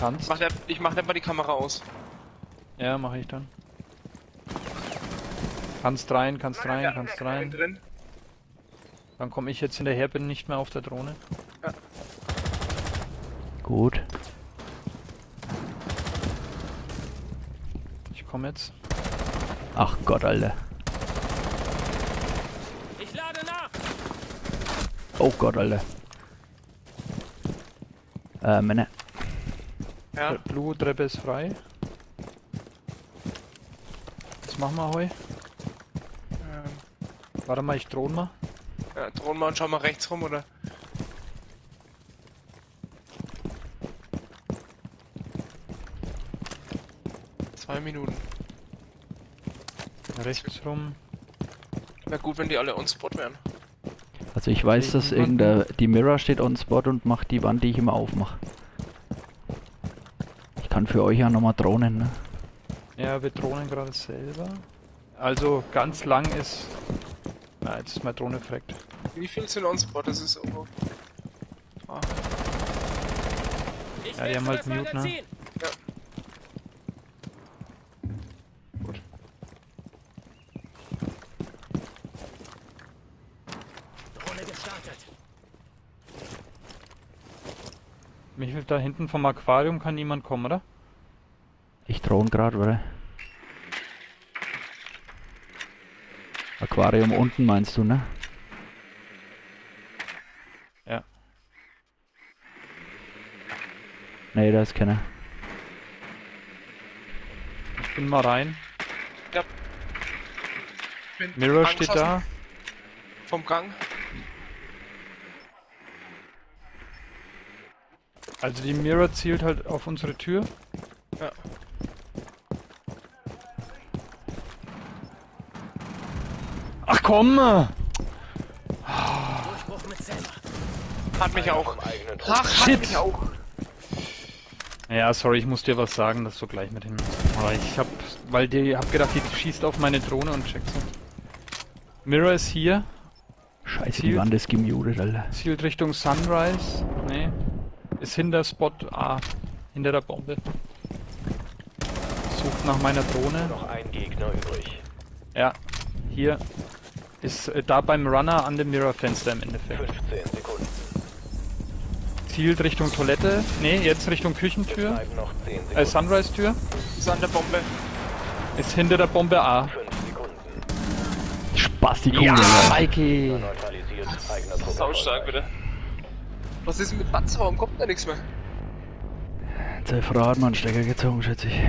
Kannst? Mach der, ich mach nicht mal die Kamera aus. Ja, mache ich dann. Kannst rein, kannst rein, kannst Bin rein. drin. Dann komme ich jetzt hinterher, bin nicht mehr auf der Drohne. Gut. Ich komme jetzt. Ach Gott, Alter. Ich lade nach! Oh Gott, Alter. Äh, Männer. Ja. Blue Treppe ist frei. Was machen wir heute? Ähm, Warte mal, ich drohne mal. ja, drohen mal und schau mal rechts rum, oder? Zwei Minuten. Rechts rum. Wäre gut, wenn die alle on spot wären. Also ich weiß, dass Irgendwann- irgendein die Mirror steht on spot und macht die Wand, die ich immer aufmache. Ich kann für euch ja nochmal drohnen, ne? Ja, wir drohnen gerade selber. Also ganz lang ist. Na, jetzt ist meine Drohne freckt. Wie viel sind on spot? Das ist irgendwo. Ah, Ja, die haben halt Mute, ne? Magazin. gut. Drohne gestartet. Michael, da hinten vom Aquarium kann niemand kommen, oder? Ich drohen gerade, oder? Aquarium unten meinst du, ne? Ja. Nee, da ist keiner. Ich bin mal rein. Bin Mirror steht da. Vom Gang. Also die Mirror zielt halt auf unsere Tür. Ja. Ach komm! Hat mich auch. Ach, Shit. hat mich auch. Ja, sorry, ich muss dir was sagen, dass du gleich mit hin. Aber ich hab, weil die, hab gedacht, die schießt auf meine Drohne und checkt sie. Mirror ist hier, Scheiße, die. Wand ist gemutet, Alter. zielt Richtung Sunrise. Ist hinter Spot A. Hinter der Bombe. Sucht nach meiner Drohne. Noch ein Gegner übrig. Ja. Hier. Ist äh, da beim Runner an dem Mirror-Fenster im Endeffekt. 15 Sekunden. Zielt Richtung Toilette. Nee, jetzt Richtung Küchentür. Bleiben noch 10 Sekunden. Äh, Sunrise-Tür. Ist an der Bombe. Ist hinter der Bombe A. 5 Sekunden. Spaß die Kugel, Alter. Mikey! Neutralisiert. Eigener Truppe. Sau stark, bitte. Was ist denn mit Batze? Warum kommt da nichts mehr? Hat mal einen Stecker gezogen, schätze ich.